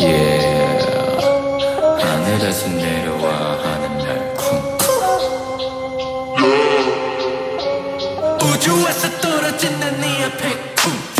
Yeah. 하늘에서 내려와 하는 날 쿵쿵 예. 우주에서 떨어진 난네 앞에 쿵.